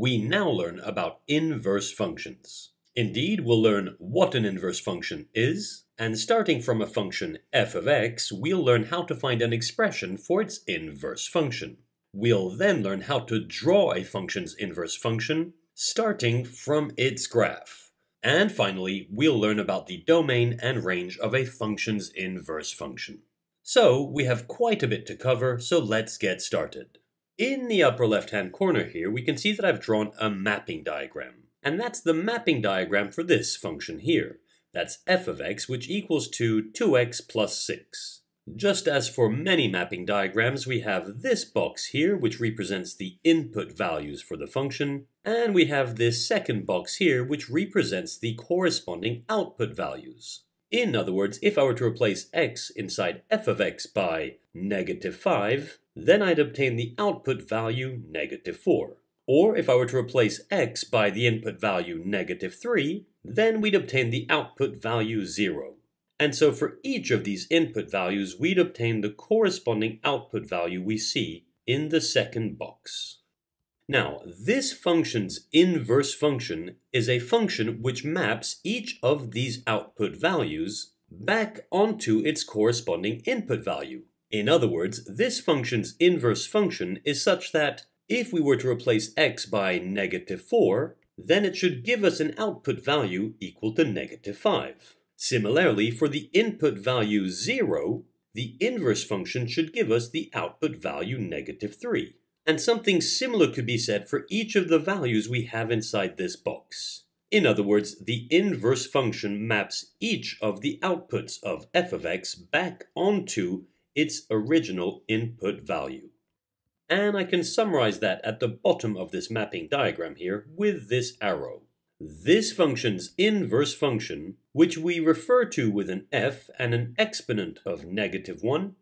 We now learn about inverse functions. Indeed, we'll learn what an inverse function is, and starting from a function f of x, we'll learn how to find an expression for its inverse function. We'll then learn how to draw a function's inverse function, starting from its graph. And finally, we'll learn about the domain and range of a function's inverse function. So, we have quite a bit to cover, so let's get started. In the upper left-hand corner here, we can see that I've drawn a mapping diagram. And that's the mapping diagram for this function here. That's f of x, which equals to 2x plus 6. Just as for many mapping diagrams, we have this box here, which represents the input values for the function, and we have this second box here, which represents the corresponding output values. In other words, if I were to replace x inside f of x by negative 5, then I'd obtain the output value negative 4. Or if I were to replace x by the input value negative 3, then we'd obtain the output value 0. And so for each of these input values, we'd obtain the corresponding output value we see in the second box. Now, this function's inverse function is a function which maps each of these output values back onto its corresponding input value. In other words, this function's inverse function is such that if we were to replace x by negative 4, then it should give us an output value equal to negative 5. Similarly, for the input value 0, the inverse function should give us the output value negative 3. And something similar could be said for each of the values we have inside this box. In other words, the inverse function maps each of the outputs of f of x back onto its original input value. And I can summarize that at the bottom of this mapping diagram here with this arrow. This function's inverse function, which we refer to with an f and an exponent of negative 1,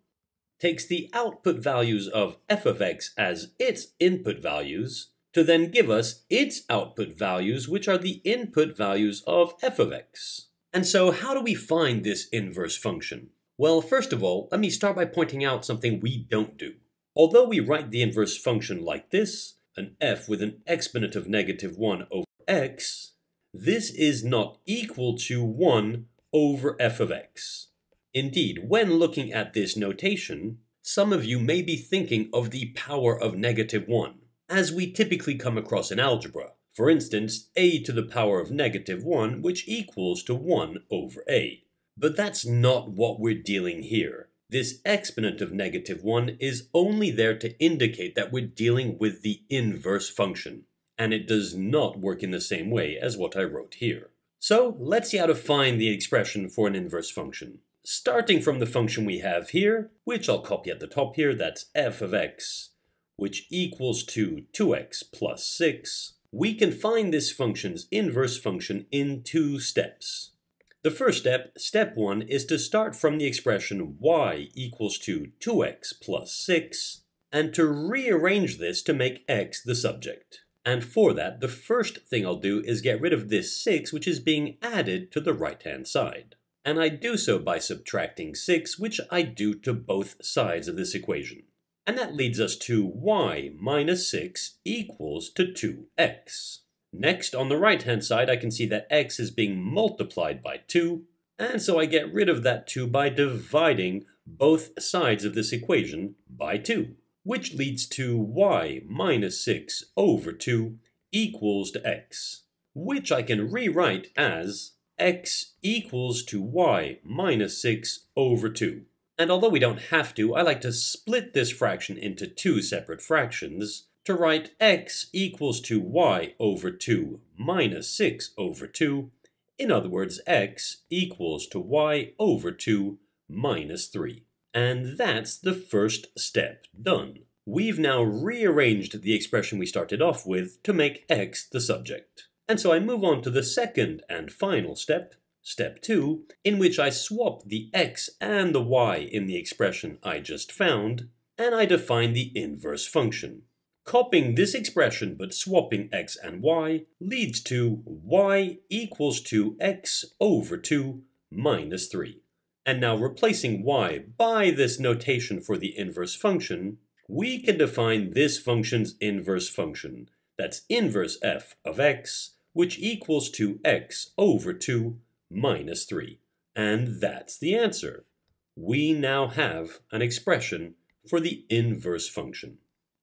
takes the output values of f of x as its input values to then give us its output values, which are the input values of f of x. And so how do we find this inverse function? Well, first of all, let me start by pointing out something we don't do. Although we write the inverse function like this, an f with an exponent of negative 1 over x, this is not equal to 1 over f of x. Indeed, when looking at this notation, some of you may be thinking of the power of negative 1, as we typically come across in algebra. For instance, a to the power of negative 1, which equals to 1 over a. But that's not what we're dealing here. This exponent of negative 1 is only there to indicate that we're dealing with the inverse function and it does not work in the same way as what I wrote here. So let's see how to find the expression for an inverse function. Starting from the function we have here, which I'll copy at the top here, that's f of x, which equals to 2x plus 6, we can find this function's inverse function in two steps. The first step, step 1, is to start from the expression y equals to 2x plus 6, and to rearrange this to make x the subject. And for that, the first thing I'll do is get rid of this 6, which is being added to the right-hand side. And I do so by subtracting 6, which I do to both sides of this equation. And that leads us to y minus 6 equals to 2x. Next, on the right-hand side, I can see that x is being multiplied by 2, and so I get rid of that 2 by dividing both sides of this equation by 2 which leads to y minus 6 over 2 equals to x, which I can rewrite as x equals to y minus 6 over 2. And although we don't have to, I like to split this fraction into two separate fractions to write x equals to y over 2 minus 6 over 2. In other words, x equals to y over 2 minus 3. And that's the first step done. We've now rearranged the expression we started off with to make x the subject. And so I move on to the second and final step, step 2, in which I swap the x and the y in the expression I just found, and I define the inverse function. Copying this expression but swapping x and y leads to y equals to x over 2 minus 3. And now replacing y by this notation for the inverse function, we can define this function's inverse function. That's inverse f of x, which equals to x over 2 minus 3. And that's the answer. We now have an expression for the inverse function.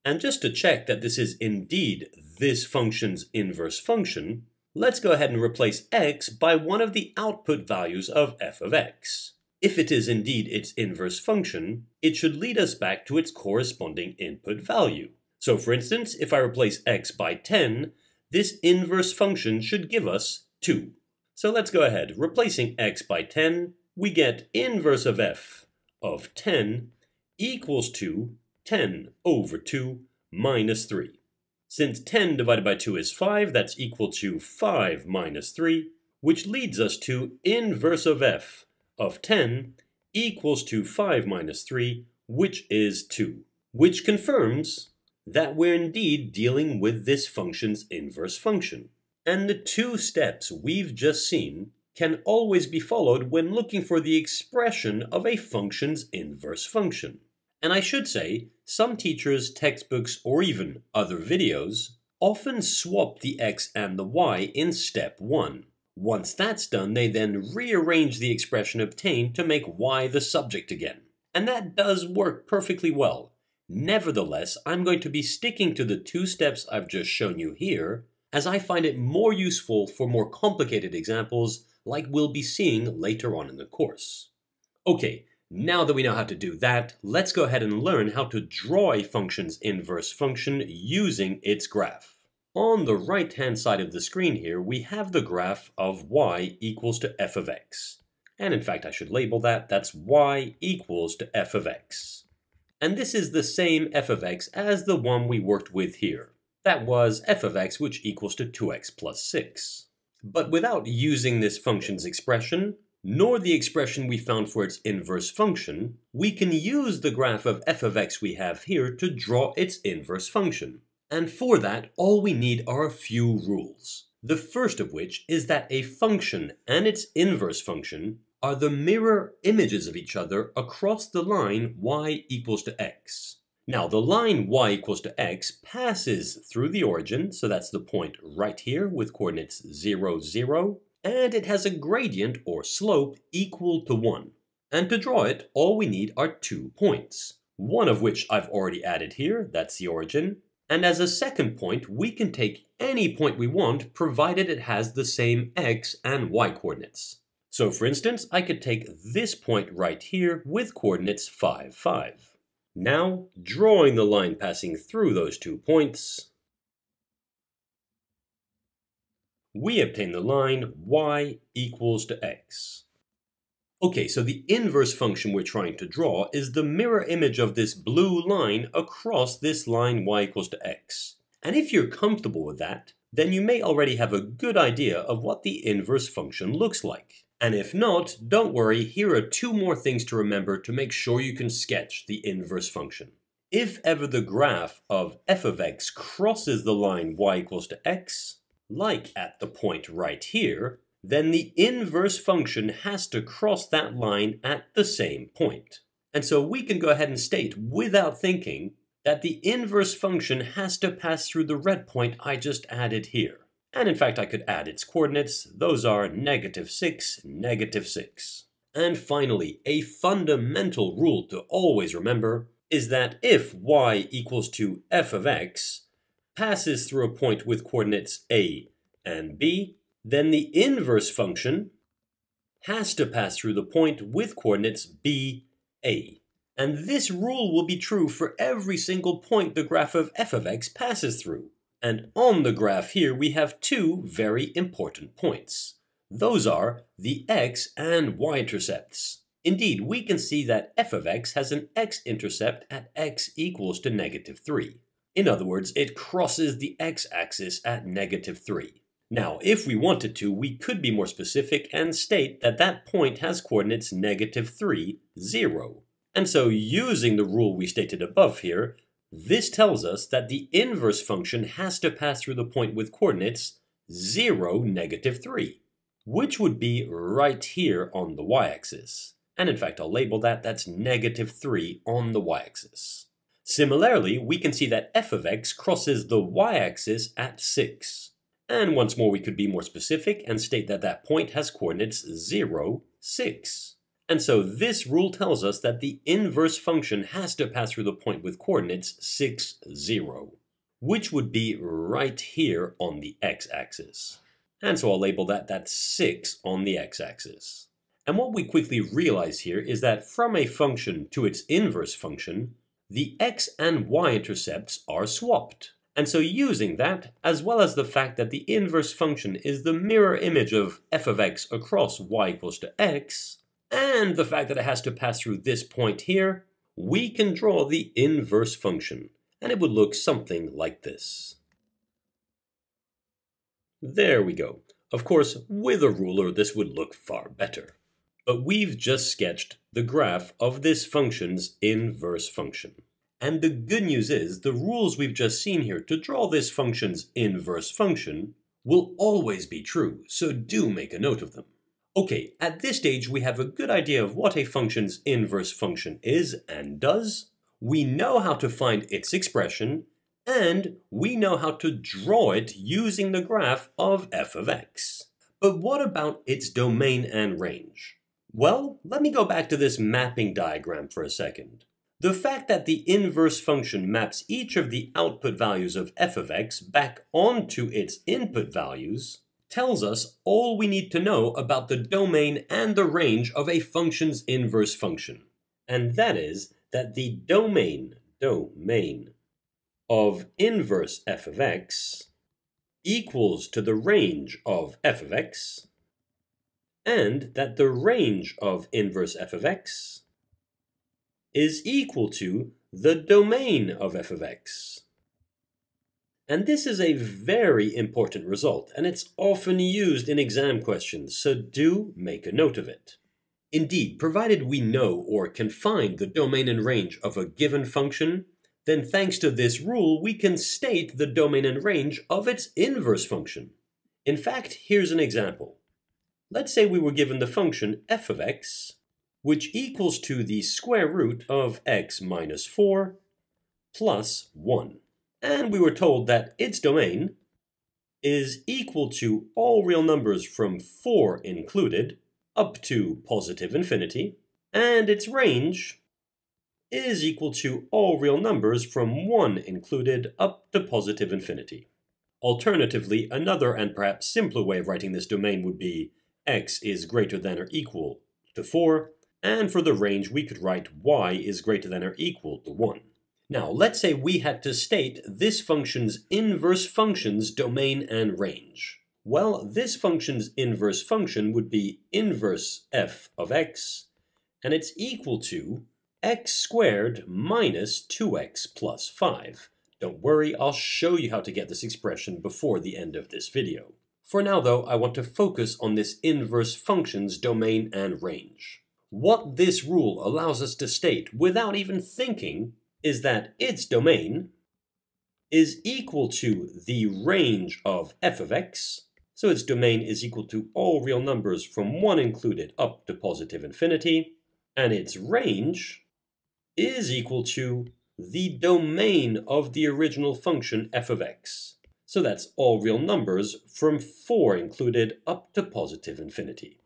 And just to check that this is indeed this function's inverse function, let's go ahead and replace x by one of the output values of f of x. If it is indeed its inverse function, it should lead us back to its corresponding input value. So for instance, if I replace x by 10, this inverse function should give us 2. So let's go ahead. Replacing x by 10, we get inverse of f of 10 equals to 10 over 2 minus 3. Since 10 divided by 2 is 5, that's equal to 5 minus 3, which leads us to inverse of f of 10 equals to 5 minus 3, which is 2, which confirms that we're indeed dealing with this function's inverse function. And the two steps we've just seen can always be followed when looking for the expression of a function's inverse function. And I should say, some teachers, textbooks, or even other videos often swap the x and the y in step 1. Once that's done, they then rearrange the expression obtained to make y the subject again. And that does work perfectly well. Nevertheless, I'm going to be sticking to the two steps I've just shown you here, as I find it more useful for more complicated examples like we'll be seeing later on in the course. Okay, now that we know how to do that, let's go ahead and learn how to draw a function's inverse function using its graph. On the right-hand side of the screen here, we have the graph of y equals to f of x. And in fact, I should label that, that's y equals to f of x. And this is the same f of x as the one we worked with here. That was f of x, which equals to 2x plus 6. But without using this function's expression, nor the expression we found for its inverse function, we can use the graph of f of x we have here to draw its inverse function. And for that, all we need are a few rules. The first of which is that a function and its inverse function are the mirror images of each other across the line y equals to x. Now, the line y equals to x passes through the origin, so that's the point right here with coordinates 0, 0, and it has a gradient or slope equal to 1. And to draw it, all we need are two points, one of which I've already added here, that's the origin, and as a second point, we can take any point we want provided it has the same x and y coordinates. So for instance, I could take this point right here with coordinates 5, 5. Now, drawing the line passing through those two points, we obtain the line y equals to x. Okay, so the inverse function we're trying to draw is the mirror image of this blue line across this line y equals to x. And if you're comfortable with that, then you may already have a good idea of what the inverse function looks like. And if not, don't worry, here are two more things to remember to make sure you can sketch the inverse function. If ever the graph of f of x crosses the line y equals to x, like at the point right here, then the inverse function has to cross that line at the same point. And so we can go ahead and state, without thinking, that the inverse function has to pass through the red point I just added here. And in fact, I could add its coordinates. Those are negative 6, negative 6. And finally, a fundamental rule to always remember is that if y equals to f of x, passes through a point with coordinates a and b, then the inverse function has to pass through the point with coordinates b, a. And this rule will be true for every single point the graph of f of x passes through. And on the graph here, we have two very important points. Those are the x and y-intercepts. Indeed, we can see that f of x has an x-intercept at x equals to negative 3. In other words, it crosses the x-axis at negative 3. Now, if we wanted to, we could be more specific and state that that point has coordinates negative 3, 0. And so using the rule we stated above here, this tells us that the inverse function has to pass through the point with coordinates 0, negative 3, which would be right here on the y-axis. And in fact, I'll label that, that's negative 3 on the y-axis. Similarly, we can see that f of x crosses the y-axis at 6. And once more we could be more specific and state that that point has coordinates 0, 6. And so this rule tells us that the inverse function has to pass through the point with coordinates 6, 0, which would be right here on the x-axis. And so I'll label that that's 6 on the x-axis. And what we quickly realize here is that from a function to its inverse function, the x and y intercepts are swapped. And so using that, as well as the fact that the inverse function is the mirror image of f of x across y equals to x, and the fact that it has to pass through this point here, we can draw the inverse function, and it would look something like this. There we go. Of course, with a ruler this would look far better. But we've just sketched the graph of this function's inverse function. And the good news is, the rules we've just seen here to draw this function's inverse function will always be true, so do make a note of them. Okay, at this stage we have a good idea of what a function's inverse function is and does. We know how to find its expression, and we know how to draw it using the graph of f of x. But what about its domain and range? Well, let me go back to this mapping diagram for a second. The fact that the inverse function maps each of the output values of f of x back onto its input values tells us all we need to know about the domain and the range of a function's inverse function. And that is that the domain, domain of inverse f of x equals to the range of f of x, and that the range of inverse f of x is equal to the domain of f of x. And this is a very important result, and it's often used in exam questions, so do make a note of it. Indeed, provided we know or can find the domain and range of a given function, then thanks to this rule, we can state the domain and range of its inverse function. In fact, here's an example. Let's say we were given the function f of x, which equals to the square root of x minus 4 plus 1 and we were told that its domain is equal to all real numbers from 4 included up to positive infinity, and its range is equal to all real numbers from 1 included up to positive infinity. Alternatively, another and perhaps simpler way of writing this domain would be x is greater than or equal to 4, and for the range we could write y is greater than or equal to 1. Now, let's say we had to state this function's inverse function's domain and range. Well, this function's inverse function would be inverse f of x, and it's equal to x squared minus 2x plus 5. Don't worry, I'll show you how to get this expression before the end of this video. For now, though, I want to focus on this inverse function's domain and range. What this rule allows us to state without even thinking is that its domain is equal to the range of f of x, so its domain is equal to all real numbers from 1 included up to positive infinity, and its range is equal to the domain of the original function f of x. So that's all real numbers from 4 included up to positive infinity.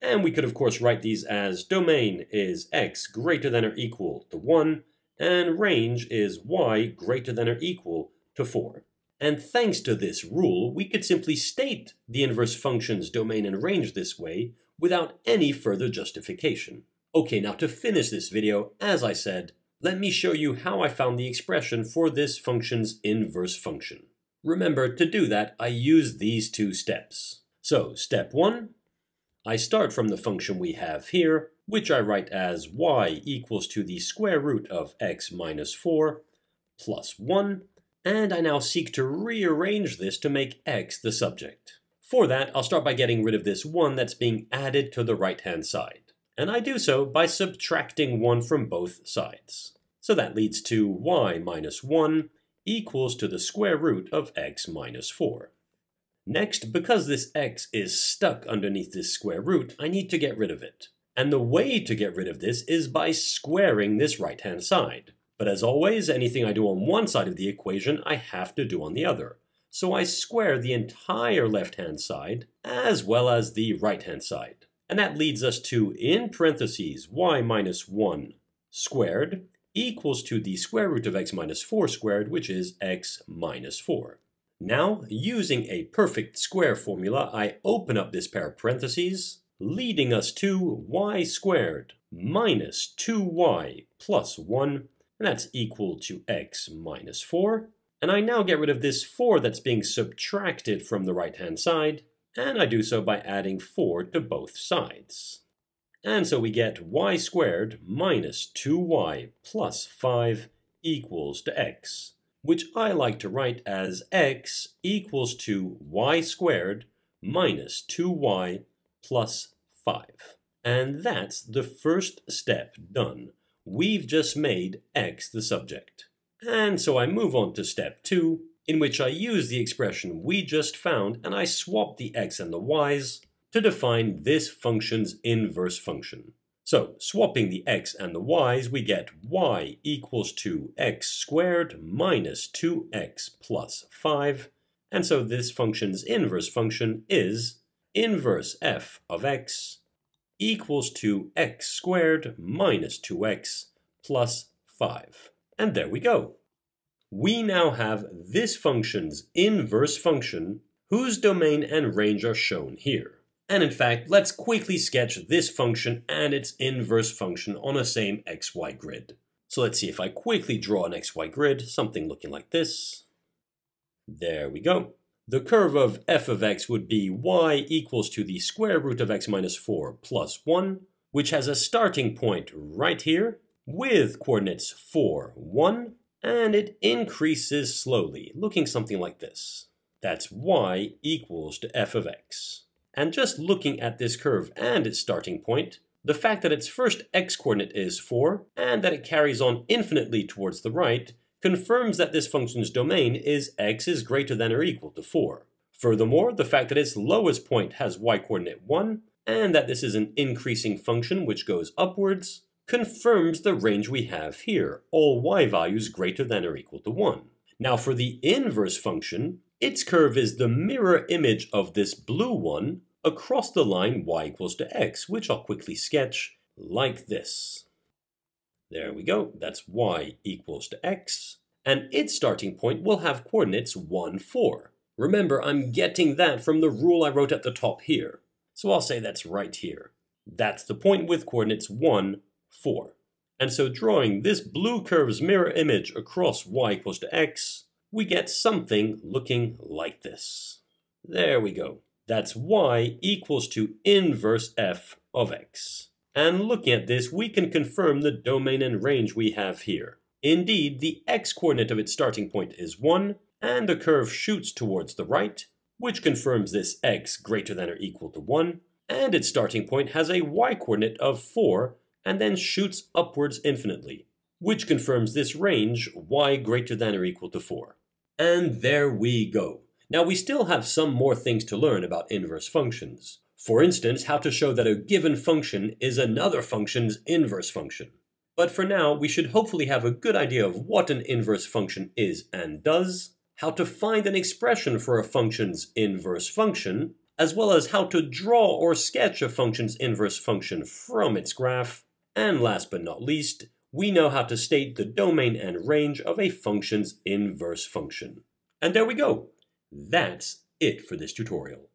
And we could of course write these as domain is x greater than or equal to 1, and range is y greater than or equal to 4. And thanks to this rule, we could simply state the inverse function's domain and range this way without any further justification. Okay, now to finish this video, as I said, let me show you how I found the expression for this function's inverse function. Remember, to do that, I use these two steps. So, step 1, I start from the function we have here, which I write as y equals to the square root of x minus 4 plus 1, and I now seek to rearrange this to make x the subject. For that, I'll start by getting rid of this 1 that's being added to the right-hand side. And I do so by subtracting 1 from both sides. So that leads to y minus 1 equals to the square root of x minus 4. Next, because this x is stuck underneath this square root, I need to get rid of it. And the way to get rid of this is by squaring this right-hand side. But as always, anything I do on one side of the equation, I have to do on the other. So I square the entire left-hand side as well as the right-hand side. And that leads us to, in parentheses, y minus 1 squared equals to the square root of x minus 4 squared, which is x minus 4. Now, using a perfect square formula, I open up this pair of parentheses, leading us to y squared minus 2y plus 1, and that's equal to x minus 4. And I now get rid of this 4 that's being subtracted from the right-hand side, and I do so by adding 4 to both sides. And so we get y squared minus 2y plus 5 equals to x, which I like to write as x equals to y squared minus 2y plus 5. And that's the first step done. We've just made x the subject. And so I move on to step 2, in which I use the expression we just found and I swap the x and the y's to define this function's inverse function. So, swapping the x and the y's, we get y equals to x squared minus 2x plus 5. And so this function's inverse function is inverse f of x equals to x squared minus 2x plus 5. And there we go. We now have this function's inverse function whose domain and range are shown here. And in fact, let's quickly sketch this function and its inverse function on a same xy grid. So let's see if I quickly draw an xy grid, something looking like this. There we go. The curve of f of x would be y equals to the square root of x minus 4 plus 1, which has a starting point right here with coordinates 4, 1, and it increases slowly, looking something like this. That's y equals to f of x. And just looking at this curve and its starting point, the fact that its first x-coordinate is 4, and that it carries on infinitely towards the right, confirms that this function's domain is x is greater than or equal to 4. Furthermore, the fact that its lowest point has y-coordinate 1, and that this is an increasing function which goes upwards, confirms the range we have here, all y values greater than or equal to 1. Now for the inverse function, its curve is the mirror image of this blue one, across the line y equals to x, which I'll quickly sketch like this. There we go, that's y equals to x, and its starting point will have coordinates 1, 4. Remember, I'm getting that from the rule I wrote at the top here, so I'll say that's right here. That's the point with coordinates 1, 4. And so drawing this blue curve's mirror image across y equals to x, we get something looking like this. There we go. That's y equals to inverse f of x. And looking at this, we can confirm the domain and range we have here. Indeed, the x-coordinate of its starting point is 1, and the curve shoots towards the right, which confirms this x greater than or equal to 1, and its starting point has a y-coordinate of 4, and then shoots upwards infinitely, which confirms this range y greater than or equal to 4. And there we go. Now we still have some more things to learn about inverse functions. For instance, how to show that a given function is another function's inverse function. But for now, we should hopefully have a good idea of what an inverse function is and does, how to find an expression for a function's inverse function, as well as how to draw or sketch a function's inverse function from its graph, and last but not least, we know how to state the domain and range of a function's inverse function. And there we go. That's it for this tutorial.